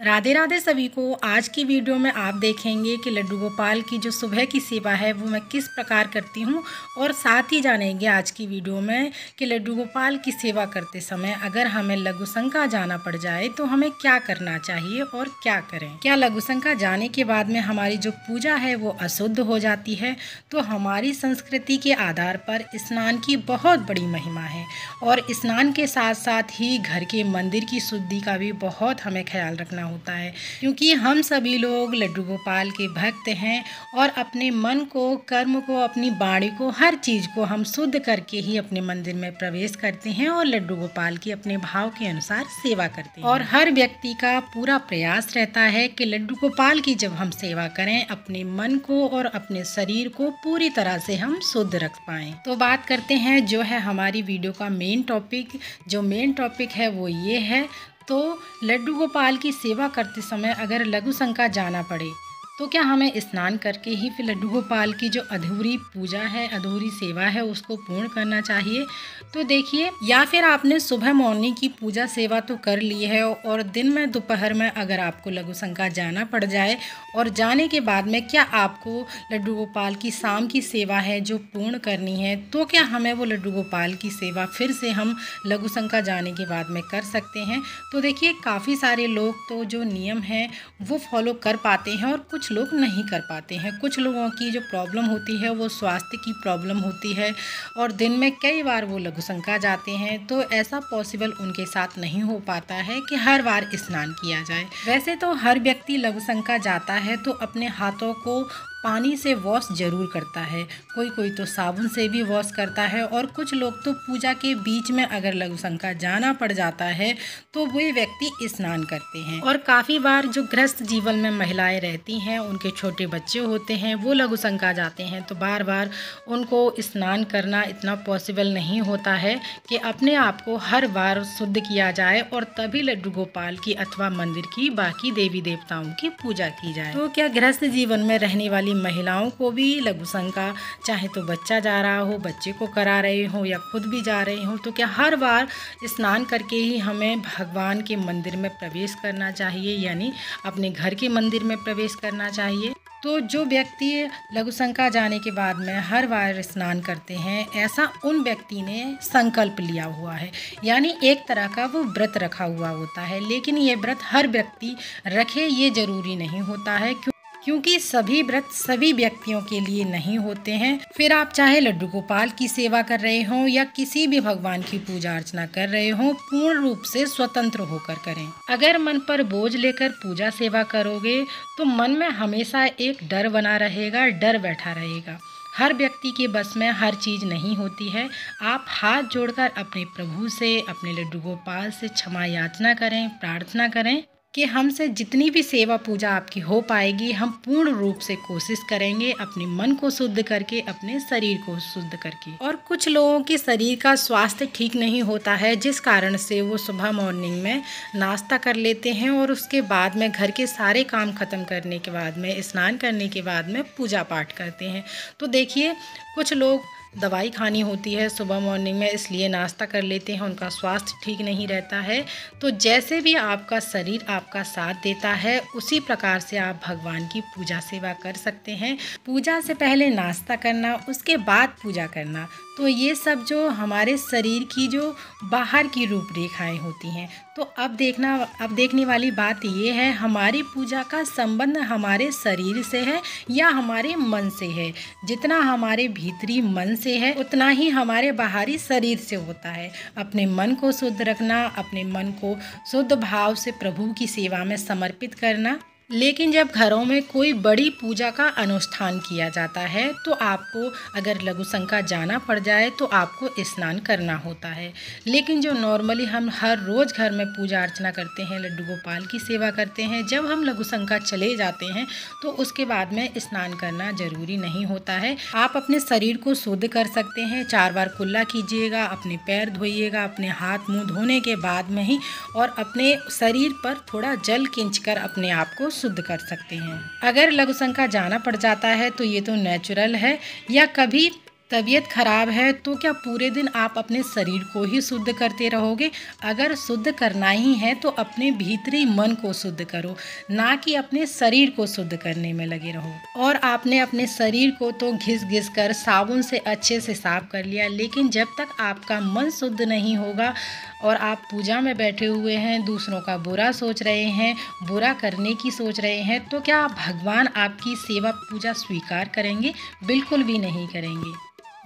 राधे राधे सभी को आज की वीडियो में आप देखेंगे कि लड्डू गोपाल की जो सुबह की सेवा है, वो मैं किस प्रकार करती हूँ और साथ ही जानेंगे आज की वीडियो में कि लड्डू गोपाल की सेवा करते समय अगर हमें लघु शंका जाना पड़ जाए तो हमें क्या करना चाहिए और क्या करें? क्या लघु शंका जाने के बाद में हमारी जो पूजा है, वो अशुद्ध हो जाती है? तो हमारी संस्कृति के आधार पर स्नान की बहुत बड़ी महिमा है और स्नान के साथ साथ ही घर के मंदिर की शुद्धि का भी बहुत हमें ख्याल रखना होता है। क्योंकि हम सभी लोग लड्डू गोपाल के भक्त हैं और अपने मन को, कर्म को, अपनी बाड़ी को, हर चीज़ को हम शुद्ध करके ही अपने मंदिर में प्रवेश करते हैं और लड्डू गोपाल की अपने भाव के अनुसार सेवा करते हैं। और हर व्यक्ति का पूरा प्रयास रहता है कि लड्डू गोपाल की जब हम सेवा करें, अपने मन को और अपने शरीर को पूरी तरह से हम शुद्ध रख पाएँ। तो बात करते हैं, जो है हमारी वीडियो का मेन टॉपिक जो मेन टॉपिक है वो ये है तो लड्डू गोपाल की सेवा करते समय अगर लघु शंका जाना पड़े। तो क्या हमें स्नान करके ही फिर लड्डू गोपाल की जो अधूरी पूजा है, अधूरी सेवा है, उसको पूर्ण करना चाहिए? तो देखिए, या फिर आपने सुबह मॉर्निंग की पूजा सेवा तो कर ली है और दिन में दोपहर में अगर आपको लघु शंका जाना पड़ जाए और जाने के बाद में क्या आपको लड्डू गोपाल की शाम की सेवा है जो पूर्ण करनी है तो क्या हमें वो लड्डू गोपाल की सेवा फिर से हम लघु शंका जाने के बाद में कर सकते हैं? तो देखिए, काफ़ी सारे लोग तो जो नियम हैं, वो फॉलो कर पाते हैं और कुछ कुछ लोग नहीं कर पाते हैं। कुछ लोगों की जो प्रॉब्लम होती है, वो स्वास्थ्य की प्रॉब्लम होती है और दिन में कई बार वो लघु संख्या जाते हैं। तो ऐसा पॉसिबल उनके साथ नहीं हो पाता है कि हर बार स्नान किया जाए। वैसे तो हर व्यक्ति लघु संख्या जाता है तो अपने हाथों को पानी से वॉश ज़रूर करता है। कोई कोई तो साबुन से भी वॉश करता है और कुछ लोग तो पूजा के बीच में अगर लघु शंका जाना पड़ जाता है तो वे व्यक्ति स्नान करते हैं। और काफ़ी बार जो ग्रस्त जीवन में महिलाएँ रहती हैं, उनके छोटे बच्चे होते हैं, वो लघु शंका जाते हैं तो बार बार उनको स्नान करना इतना पॉसिबल नहीं होता है कि अपने आप को हर बार शुद्ध किया जाए और तभी लड्डू गोपाल की अथवा मंदिर की बाकी देवी देवताओं की पूजा की जाए। तो क्या गृहस्थ जीवन में रहने वाली महिलाओं को भी लघु शंका चाहे तो बच्चा जा रहा हो, बच्चे को करा रहे हो या खुद भी जा रहे हो तो क्या हर बार स्नान करके ही हमें भगवान के मंदिर में प्रवेश करना चाहिए? यानी अपने घर के मंदिर में प्रवेश करना चाहिए। तो जो व्यक्ति लघु शंका जाने के बाद में हर बार स्नान करते हैं, ऐसा उन व्यक्ति ने संकल्प लिया हुआ है। यानी एक तरह का वो व्रत रखा हुआ होता है, लेकिन ये व्रत हर व्यक्ति रखे, ये ज़रूरी नहीं होता है, क्यों क्योंकि सभी व्रत सभी व्यक्तियों के लिए नहीं होते हैं। फिर आप चाहे लड्डू गोपाल की सेवा कर रहे हो या किसी भी भगवान की पूजा अर्चना कर रहे हो, पूर्ण रूप से स्वतंत्र होकर करें। अगर मन पर बोझ लेकर पूजा सेवा करोगे तो मन में हमेशा एक डर बना रहेगा, डर बैठा रहेगा। हर व्यक्ति के बस में हर चीज़ नहीं होती है। आप हाथ जोड़कर अपने प्रभु से, अपने लड्डू गोपाल से क्षमा याचना करें, प्रार्थना करें। कि हमसे जितनी भी सेवा पूजा आपकी हो पाएगी, हम पूर्ण रूप से कोशिश करेंगे अपने मन को शुद्ध करके, अपने शरीर को शुद्ध करके। और कुछ लोगों के शरीर का स्वास्थ्य ठीक नहीं होता है, जिस कारण से वो सुबह मॉर्निंग में नाश्ता कर लेते हैं और उसके बाद में घर के सारे काम ख़त्म करने के बाद में, स्नान करने के बाद में पूजा पाठ करते हैं। तो देखिए, कुछ लोग दवाई खानी होती है सुबह मॉर्निंग में, इसलिए नाश्ता कर लेते हैं, उनका स्वास्थ्य ठीक नहीं रहता है। तो जैसे भी आपका शरीर आपका साथ देता है, उसी प्रकार से आप भगवान की पूजा सेवा कर सकते हैं। पूजा से पहले नाश्ता करना, उसके बाद पूजा करना तो ये सब जो हमारे शरीर की जो बाहर की रूपरेखाएँ होती हैं। तो अब देखना, अब देखने वाली बात ये है, हमारी पूजा का संबंध हमारे शरीर से है या हमारे मन से है? जितना हमारे भीतरी मन से है, उतना ही हमारे बाहरी शरीर से होता है। अपने मन को शुद्ध रखना, अपने मन को शुद्ध भाव से प्रभु की सेवा में समर्पित करना। लेकिन जब घरों में कोई बड़ी पूजा का अनुष्ठान किया जाता है तो आपको अगर लघु शंका जाना पड़ जाए तो आपको स्नान करना होता है। लेकिन जो नॉर्मली हम हर रोज़ घर में पूजा अर्चना करते हैं, लड्डू गोपाल की सेवा करते हैं, जब हम लघु शंका चले जाते हैं तो उसके बाद में स्नान करना ज़रूरी नहीं होता है। आप अपने शरीर को शुद्ध कर सकते हैं, चार बार कुल्ला कीजिएगा, अपने पैर धोइएगा, अपने हाथ मुँह धोने के बाद में ही, और अपने शरीर पर थोड़ा जल खिंच कर अपने आप को शुद्ध कर सकते हैं। अगर लघु शंका जाना पड़ जाता है तो ये तो नेचुरल है, या कभी तबीयत खराब है तो क्या पूरे दिन आप अपने शरीर को ही शुद्ध करते रहोगे? अगर शुद्ध करना ही है तो अपने भीतरी मन को शुद्ध करो, ना कि अपने शरीर को शुद्ध करने में लगे रहो। और आपने अपने शरीर को तो घिस घिस कर साबुन से अच्छे से साफ़ कर लिया, लेकिन जब तक आपका मन शुद्ध नहीं होगा और आप पूजा में बैठे हुए हैं, दूसरों का बुरा सोच रहे हैं, बुरा करने की सोच रहे हैं तो क्या भगवान आपकी सेवा पूजा स्वीकार करेंगे? बिल्कुल भी नहीं करेंगे।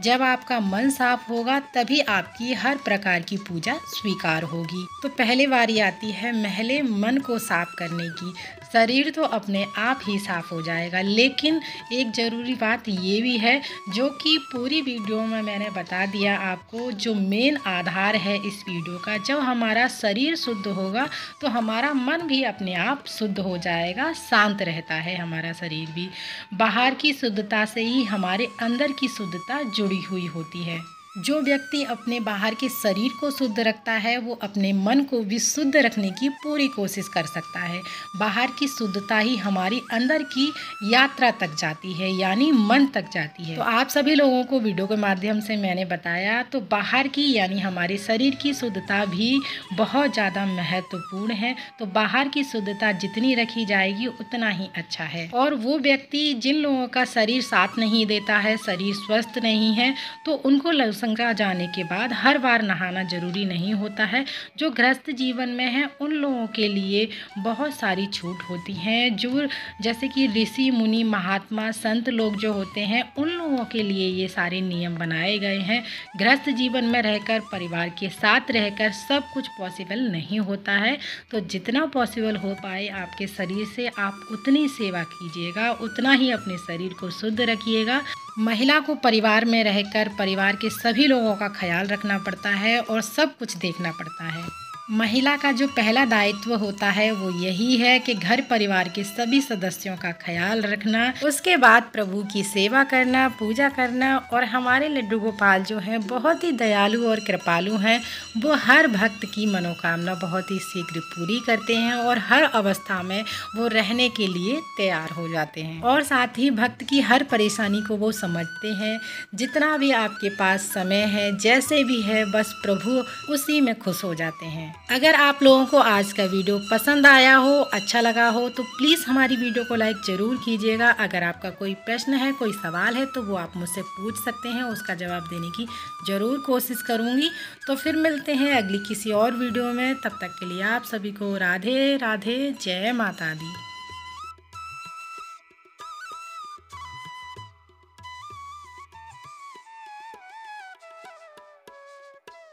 जब आपका मन साफ़ होगा, तभी आपकी हर प्रकार की पूजा स्वीकार होगी। तो पहले बारी आती है महले मन को साफ़ करने की। शरीर तो अपने आप ही साफ़ हो जाएगा, लेकिन एक ज़रूरी बात ये भी है, जो कि पूरी वीडियो में मैंने बता दिया आपको, जो मेन आधार है इस वीडियो का, जब हमारा शरीर शुद्ध होगा तो हमारा मन भी अपने आप शुद्ध हो जाएगा, शांत रहता है हमारा शरीर भी। बाहर की शुद्धता से ही हमारे अंदर की शुद्धता जुड़ी हुई होती है। जो व्यक्ति अपने बाहर के शरीर को शुद्ध रखता है, वो अपने मन को भी शुद्ध रखने की पूरी कोशिश कर सकता है। बाहर की शुद्धता ही हमारी अंदर की यात्रा तक जाती है, यानी मन तक जाती है। तो आप सभी लोगों को वीडियो के माध्यम से मैंने बताया तो बाहर की, यानी हमारे शरीर की शुद्धता भी बहुत ज़्यादा महत्वपूर्ण है। तो बाहर की शुद्धता जितनी रखी जाएगी, उतना ही अच्छा है। और वो व्यक्ति जिन लोगों का शरीर साथ नहीं देता है, शरीर स्वस्थ नहीं है तो उनको संगा जाने के बाद हर बार नहाना ज़रूरी नहीं होता है। जो गृहस्थ जीवन में है, उन लोगों के लिए बहुत सारी छूट होती हैं। जो, जैसे कि ऋषि, मुनि, महात्मा, संत लोग जो होते हैं, उन लोगों के लिए ये सारे नियम बनाए गए हैं। गृहस्थ जीवन में रहकर, परिवार के साथ रहकर सब कुछ पॉसिबल नहीं होता है। तो जितना पॉसिबल हो पाए आपके शरीर से, आप उतनी सेवा कीजिएगा, उतना ही अपने शरीर को शुद्ध रखिएगा। महिला को परिवार में रहकर परिवार के सभी लोगों का ख्याल रखना पड़ता है और सब कुछ देखना पड़ता है। महिला का जो पहला दायित्व होता है वो यही है कि घर परिवार के सभी सदस्यों का ख्याल रखना, उसके बाद प्रभु की सेवा करना, पूजा करना और हमारे लड्डू गोपाल जो हैं बहुत ही दयालु और कृपालु हैं। वो हर भक्त की मनोकामना बहुत ही शीघ्र पूरी करते हैं और हर अवस्था में वो रहने के लिए तैयार हो जाते हैं। और साथ ही भक्त की हर परेशानी को वो समझते हैं। जितना भी आपके पास समय है, जैसे भी है, बस प्रभु उसी में खुश हो जाते हैं। अगर आप लोगों को आज का वीडियो पसंद आया हो अच्छा लगा हो तो प्लीज़ हमारी वीडियो को लाइक ज़रूर कीजिएगा। अगर आपका कोई प्रश्न है, कोई सवाल है तो वो आप मुझसे पूछ सकते हैं, उसका जवाब देने की ज़रूर कोशिश करूँगी। तो फिर मिलते हैं अगली किसी और वीडियो में। तब तक के लिए आप सभी को राधे राधे, जय माता दी।